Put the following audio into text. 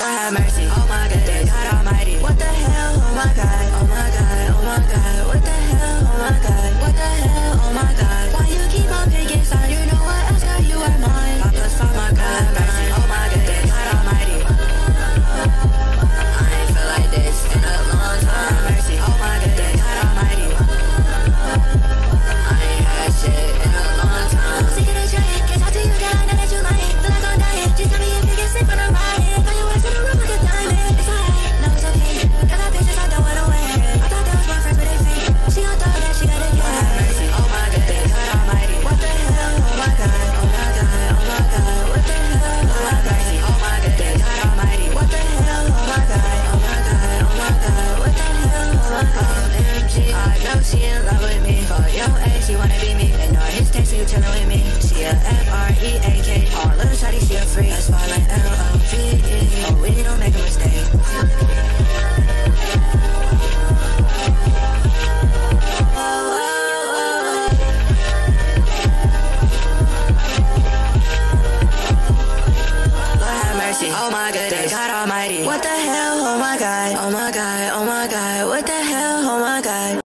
Have mercy. She in love with me For your age, she wanna be me And all his texts, you chillin' with me She a F-R-E-A-K All little shawty, she a freak That's why like L-O-V-E Oh, we don't make a mistake Oh my goodness, God Almighty. What the hell? Oh my God. Oh my God. Oh my God. What the